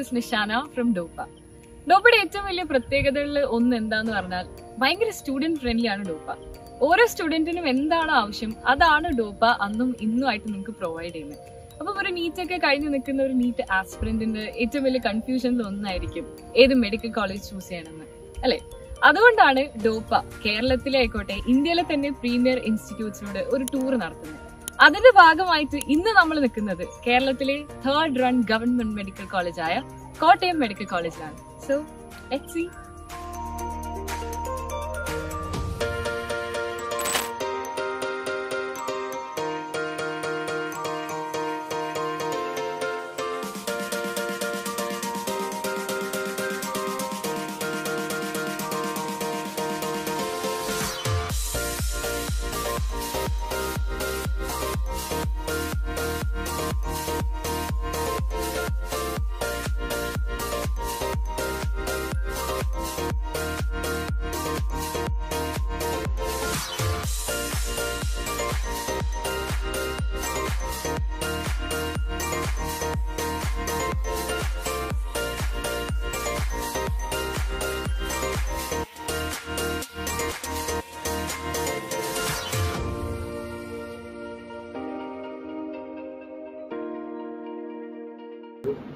Is Nishana from ഡോപ്പ ഡോപ്പയുടെ ഏറ്റവും വലിയ പ്രത്യേകതകളിൽ ഒന്ന് എന്താന്ന് പറഞ്ഞാൽ ഭയങ്കര സ്റ്റുഡന്റ് ഫ്രണ്ട്ലി ആണ് ഡോപ്പ ഓരോ സ്റ്റുഡന്റിനും എന്താണ് ആവശ്യം? അതാണ് ഡോപ്പ അന്നും ഇന്നും ആയിട്ട് നിങ്ങൾക്ക് പ്രൊവൈഡ് ചെയ്യുന്നത്. അപ്പം ഒരു നീറ്റ് ഒക്കെ കഴിഞ്ഞ് നിൽക്കുന്ന ഒരു നീറ്റ് ആസ്പിറന്റിന്റെ ഏറ്റവും വലിയ കൺഫ്യൂഷനിൽ ഒന്നായിരിക്കും ഏത് മെഡിക്കൽ കോളേജ് ചൂസ് ചെയ്യണമെന്ന്. അല്ലെ? അതുകൊണ്ടാണ് ഡോപ്പ കേരളത്തിലെ ആയിക്കോട്ടെ ഇന്ത്യയിലെ തന്നെ പ്രീമിയർ ഇൻസ്റ്റിറ്റ്യൂട്ട്സിലൂടെ ഒരു ടൂർ നടത്തുന്നത്. അതിന്റെ ഭാഗമായിട്ട് ഇന്ന് നമ്മൾ നിൽക്കുന്നത് കേരളത്തിലെ തേർഡ് റൺ ഗവൺമെന്റ് മെഡിക്കൽ കോളേജായ കോട്ടയം മെഡിക്കൽ കോളേജിലാണ് so let see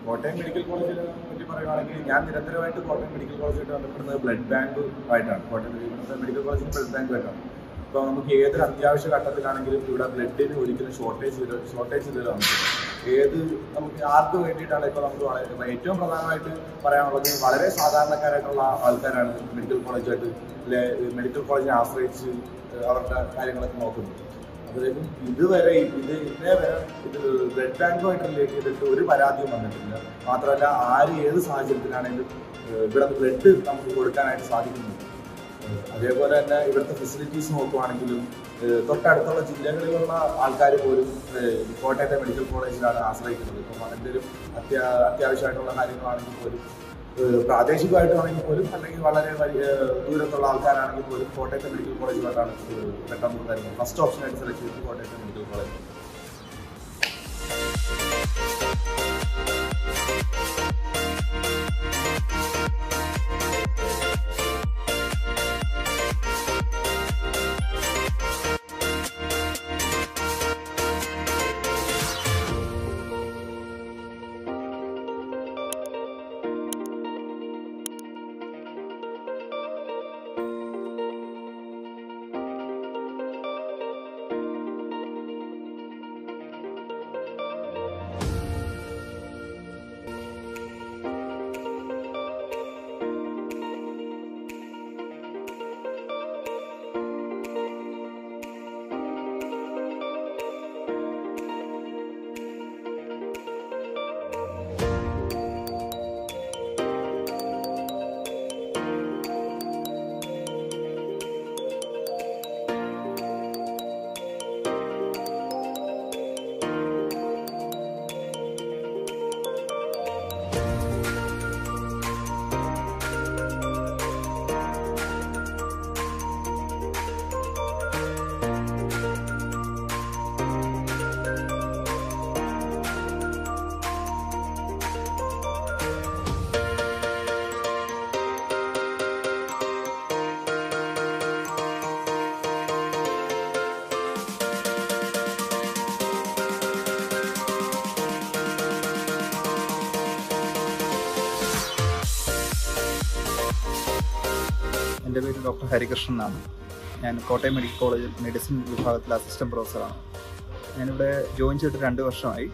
Kottayam medical കോളേജിനെ പറ്റി പറയുകയാണെങ്കിൽ ഞാൻ നിരന്തരമായിട്ട് കോട്ടയം മെഡിക്കൽ കോളേജായിട്ട് ബന്ധപ്പെടുന്നത് ബ്ലഡ് ബാങ്ക് ആയിട്ടാണ്. കോട്ടയം മെഡിക്കൽ കോളേജിൽ ബ്ലഡ് ബാങ്ക് ആയിട്ടാണ്. ഇപ്പോൾ നമുക്ക് ഏതൊരു അത്യാവശ്യ ഘട്ടത്തിലാണെങ്കിലും ഇവിടെ ബ്ലഡിന് ഒരിക്കലും ഷോർട്ടേജ് ഷോർട്ടേജ് ഇതുവരെ വന്നിട്ടില്ല ഏത് നമുക്ക് ആർക്ക് വേണ്ടിയിട്ടാണ് ഇപ്പോൾ നമുക്ക് വളരെ ഏറ്റവും പ്രധാനമായിട്ട് പറയാനുള്ളത് വളരെ സാധാരണക്കാരായിട്ടുള്ള ആൾക്കാരാണ് മെഡിക്കൽ കോളേജായിട്ട് മെഡിക്കൽ കോളേജിനെ ആശ്രയിച്ച് അവരുടെ കാര്യങ്ങളൊക്കെ നോക്കുന്നത്. അതായത് ഇതുവരെ ഇത് ഇന്നേ വരെ ഇത് ബ്ലഡ് ബാങ്കുമായിട്ട് റിലേറ്റ് ചെയ്തിട്ട് ഒരു പരാതിയും വന്നിട്ടില്ല. മാത്രമല്ല ആര് ഏത് സാഹചര്യത്തിലാണെങ്കിലും ഇവിടെ ബ്ലഡ് നമുക്ക് കൊടുക്കാനായിട്ട് സാധിക്കുന്നുണ്ട്. അതേപോലെ തന്നെ ഇവിടുത്തെ ഫെസിലിറ്റീസ് നോക്കുവാണെങ്കിലും തൊട്ടടുത്തുള്ള ജില്ലകളിലുള്ള ആൾക്കാർ പോലും കോട്ടയത്തെ മെഡിക്കൽ കോളേജിലാണ് ആശ്രയിക്കുന്നത്. ഇപ്പം എന്തെങ്കിലും അത്യാ അത്യാവശ്യമായിട്ടുള്ള കാര്യങ്ങളാണെങ്കിൽ പോലും പ്രാദേശികമായിട്ടാണെങ്കിൽ പോലും അല്ലെങ്കിൽ വളരെ ദൂരത്തുള്ള ആൾക്കാരാണെങ്കിൽ പോലും കോട്ടയത്തെ മെഡിക്കൽ കോളേജുമായിട്ടാണ് പെട്ടെന്ന് തരുന്നത് ഫസ്റ്റ് ഓപ്ഷനായിട്ട് സെലക്ട് ചെയ്തത് കോട്ടയത്തെ മെഡിക്കൽ കോളേജ് എന്റെ പേര് ഡോക്ടർ ഹരികൃഷ്ണൻ എന്നാണ്. ഞാൻ കോട്ടയം മെഡിക്കൽ കോളേജിൽ മെഡിസിൻ വിഭാഗത്തിൽ അസിസ്റ്റന്റ് പ്രൊഫസറാണ്. ഞാനിവിടെ ജോയിൻ ചെയ്തിട്ട് രണ്ട് വർഷമായി.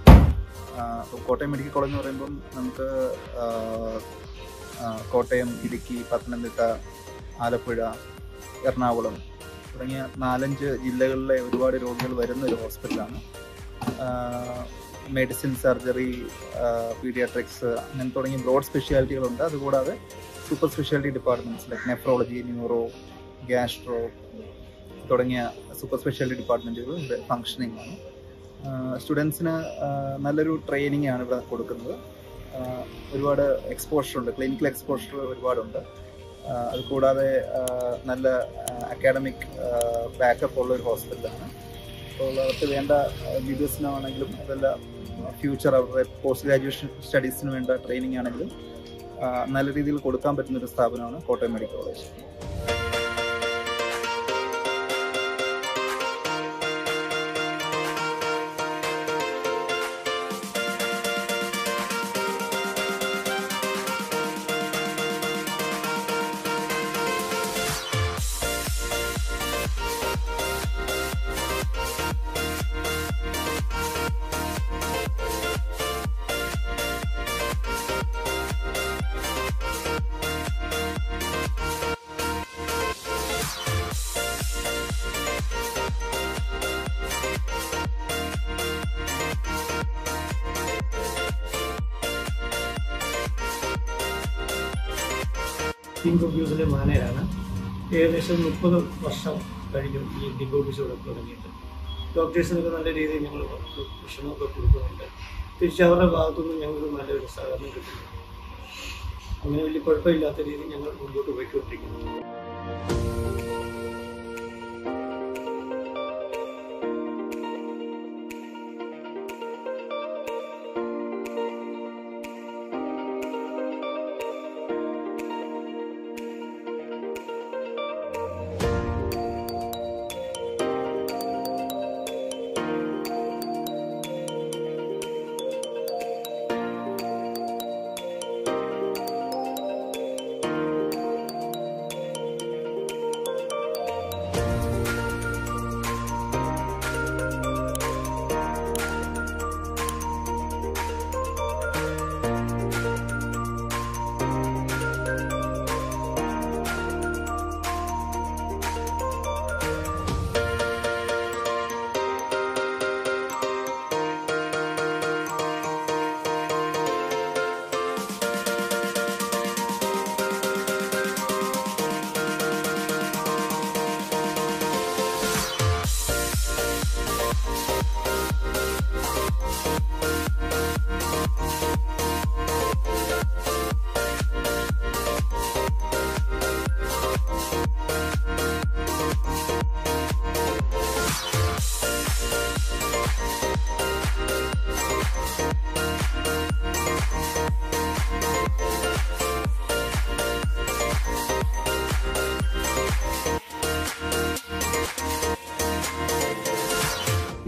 കോട്ടയം മെഡിക്കൽ കോളേജ് എന്ന് പറയുമ്പം നമുക്ക് കോട്ടയം ഇടുക്കി പത്തനംതിട്ട ആലപ്പുഴ എറണാകുളം തുടങ്ങിയ നാലഞ്ച് ജില്ലകളിലെ ഒരുപാട് രോഗികൾ വരുന്ന ഒരു ഹോസ്പിറ്റലാണ്. മെഡിസിൻ സർജറി പീഡിയാട്രിക്സ് അങ്ങനെ തുടങ്ങിയ ബ്രോഡ് സ്പെഷ്യാലിറ്റികളുണ്ട്. അതുകൂടാതെ super speciality departments like nephrology neuro gastro തുടങ്ങിയ സൂപ്പർ സ്പെഷ്യാലിറ്റി ഡിപ്പാർട്ട്മെന്റുകൾ ഇവിടെ ഫങ്ഷനിങ് ആണ്. സ്റ്റുഡൻസിന് നല്ലൊരു ട്രെയിനിങ് ആണ് ഇവിടെ കൊടുക്കുന്നത്. ഒരുപാട് എക്സ്പോഷർ ഉണ്ട്. ക്ലിനിക്കൽ എക്സ്പോഷർ ഒരുപാടുണ്ട്. അത് കൂടാതെ നല്ല അക്കാഡമിക് ബാക്കപ്പ് ഉള്ള ഒരു ഹോസ്പിറ്റലാണ് അപ്പോൾ അവർക്ക് വേണ്ട മെഡിസിനാണെങ്കിലും അതെല്ലാം ഫ്യൂച്ചർ അവരുടെ പോസ്റ്റ് ഗ്രാജുവേഷൻ സ്റ്റഡീസിന് വേണ്ട ട്രെയിനിങ് ആണെങ്കിലും നല്ല രീതിയിൽ കൊടുക്കാൻ പറ്റുന്ന ഒരു സ്ഥാപനമാണ് കോട്ടയം മെഡിക്കൽ കോളേജ്. ടീം കമ്പ്യൂസിലെ മാനേജാണ് ഏകദേശം മുപ്പത് വർഷം കഴിഞ്ഞു ഈ ടീം ഓഫീസ് ഇവിടെ തുടങ്ങിയിട്ട്. ഡോക്ടേഴ്സിനൊക്കെ നല്ല രീതിയിൽ ഞങ്ങൾ ഭക്ഷണമൊക്കെ കൊടുക്കുന്നുണ്ട്. തിരിച്ച് അവരുടെ ഭാഗത്തുനിന്നും ഞങ്ങൾക്ക് നല്ലൊരു സഹകരണം കിട്ടുന്നുണ്ട് അങ്ങനെ വലിയ കുഴപ്പമില്ലാത്ത രീതിയിൽ ഞങ്ങൾ മുമ്പോട്ട് പോയിക്കൊണ്ടിരിക്കുന്നു.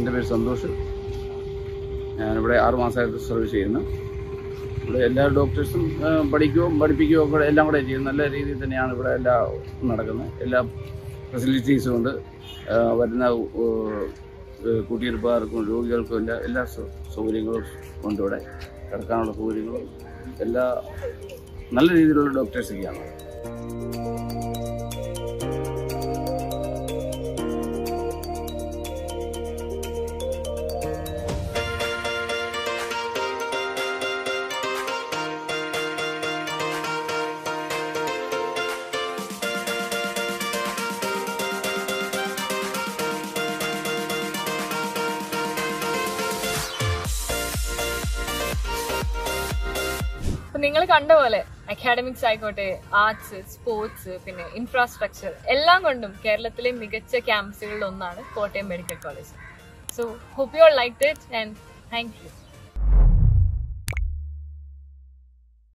എന്റെ പേര് സന്തോഷ്. ഞാനിവിടെ ആറ് മാസമായിട്ട് സർവീസ് ചെയ്യുന്നു. ഇവിടെ എല്ലാ ഡോക്ടേഴ്സും പഠിക്കുകയും പഠിപ്പിക്കുകയും ഒക്കെ എല്ലാം കൂടെ ചെയ്യും. നല്ല രീതിയിൽ തന്നെയാണ് ഇവിടെ എല്ലാം നടക്കുന്നത്. എല്ലാ ഫെസിലിറ്റീസും ഉണ്ട്. വരുന്ന കുട്ടിയെടുപ്പുകാർക്കും രോഗികൾക്കും എല്ലാ എല്ലാ സൗകര്യങ്ങളും ഉണ്ട് ഇവിടെ. കിടക്കാനുള്ള സൗകര്യങ്ങളും എല്ലാ നല്ല രീതിയിലുള്ള ഡോക്ടേഴ്സൊക്കെയാണ് നിങ്ങൾ കണ്ട പോലെ അക്കാഡമിക്സ് ആയിക്കോട്ടെ ആർട്സ് സ്പോർട്സ് പിന്നെ ഇൻഫ്രാസ്ട്രക്ചർ എല്ലാം കൊണ്ടും കേരളത്തിലെ മികച്ച ക്യാമ്പസുകളിൽ ഒന്നാണ് Kottayam medical college so hope you are like it and thank you